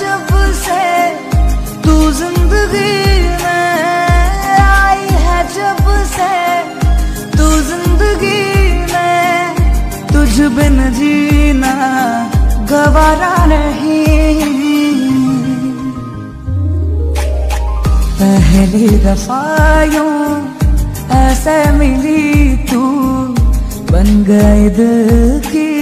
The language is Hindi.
जब से तू ज़िंदगी में आई है, जब से तू ज़िंदगी में तुझ बिन जीना गवारा नहीं। पहली दफ़ा यूँ ऐसे मिली तू, बन गए दिल की